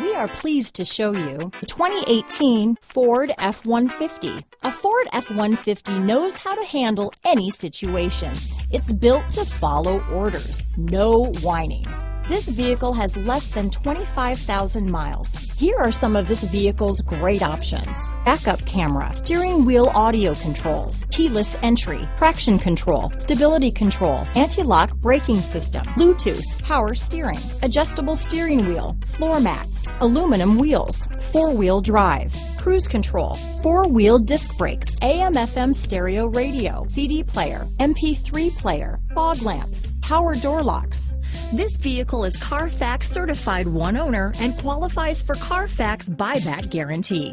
We are pleased to show you the 2018 Ford F-150. A Ford F-150 knows how to handle any situation. It's built to follow orders, no whining. This vehicle has less than 25,000 miles. Here are some of this vehicle's great options. Backup camera, steering wheel audio controls, keyless entry, traction control, stability control, anti-lock braking system, Bluetooth, power steering, adjustable steering wheel, floor mats, aluminum wheels, four-wheel drive, cruise control, four-wheel disc brakes, AM FM stereo radio, CD player, MP3 player, fog lamps, power door locks, this vehicle is Carfax certified one owner and qualifies for Carfax buyback guarantee.